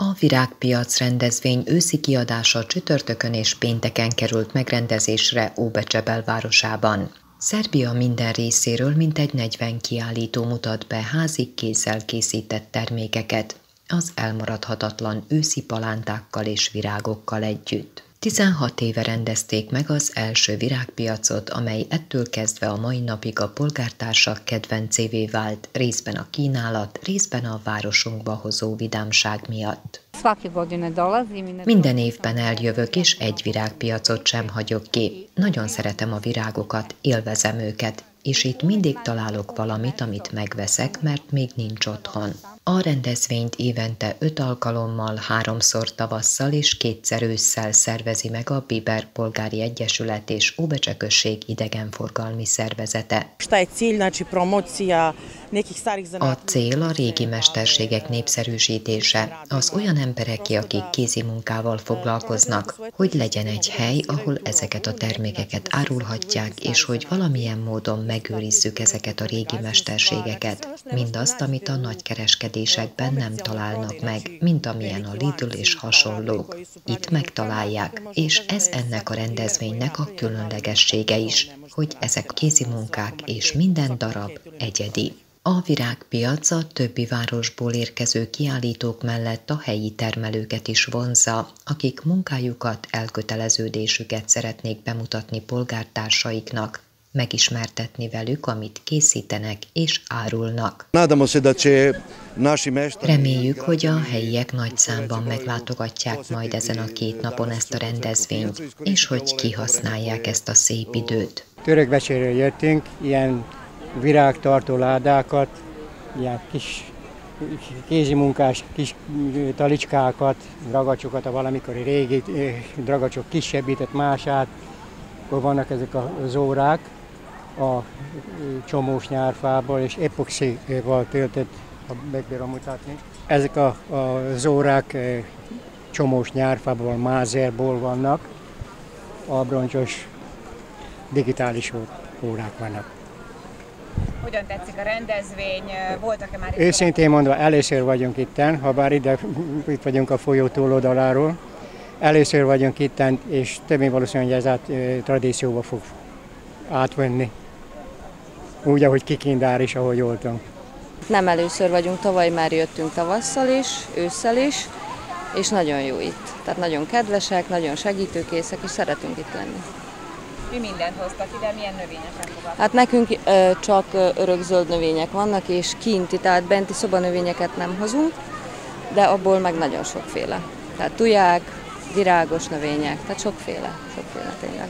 A Virágpiac rendezvény őszi kiadása csütörtökön és pénteken került megrendezésre Óbecse belvárosában. Szerbia minden részéről mintegy 40 kiállító mutat be házi kézzel készített termékeket, az elmaradhatatlan őszi palántákkal és virágokkal együtt. 16 éve rendezték meg az első virágpiacot, amely ettől kezdve a mai napig a polgártársak kedvencévé vált, részben a kínálat, részben a városunkba hozó vidámság miatt. Minden évben eljövök, és egy virágpiacot sem hagyok ki. Nagyon szeretem a virágokat, élvezem őket, és itt mindig találok valamit, amit megveszek, mert még nincs otthon. A rendezvényt évente öt alkalommal, háromszor tavasszal és kétszer ősszel szervezi meg a Biber Polgári Egyesület és Óbecse község idegenforgalmi szervezete. A cél a régi mesterségek népszerűsítése, az olyan embereké, akik kézi munkával foglalkoznak, hogy legyen egy hely, ahol ezeket a termékeket árulhatják, és hogy valamilyen módon megőrizzük ezeket a régi mesterségeket, mindazt, amit a nagykereskedésekben nem találnak meg, mint amilyen a Lidl és hasonlók. Itt megtalálják, és ez ennek a rendezvénynek a különlegessége is, hogy ezek kézi munkák és minden darab egyedi. A virágpiac a többi városból érkező kiállítók mellett a helyi termelőket is vonzza, akik munkájukat, elköteleződésüket szeretnék bemutatni polgártársaiknak, megismertetni velük, amit készítenek és árulnak. Reméljük, hogy a helyiek nagy számban meglátogatják majd ezen a két napon ezt a rendezvényt, és hogy kihasználják ezt a szép időt. Törökbecséről jöttünk, ilyen virágtartó ládákat, ilyen kis kézimunkás kis talicskákat, dragacsokat, a valamikori régi dragacsok kisebbített mását, akkor vannak ezek a zórák a csomós nyárfából és epoxival töltött, ha megbírom mutatni. Ezek a, a zórák csomós nyárfából, mázerból vannak, abroncsos digitális órák vannak. Hogyan tetszik a rendezvény? Voltak-e már Őszintén mondva, először vagyunk itten, ha bár ide itt vagyunk a folyó túloldaláról. Először vagyunk itten, és többé valószínűleg ez a tradícióba fog átvenni. Úgy, ahogy kikindár is, ahogy voltunk. Nem először vagyunk, tavaly már jöttünk tavasszal is, ősszel is, és nagyon jó itt. Tehát nagyon kedvesek, nagyon segítőkészek, és szeretünk itt lenni. Mi mindent hoztak ide, milyen növényeket foglalkoztak? Hát nekünk ö, csak örökzöld növények vannak, és kinti, tehát benti szobanövényeket nem hozunk, de abból meg nagyon sokféle. Tehát tuják, virágos növények, tehát sokféle, sokféle tényleg.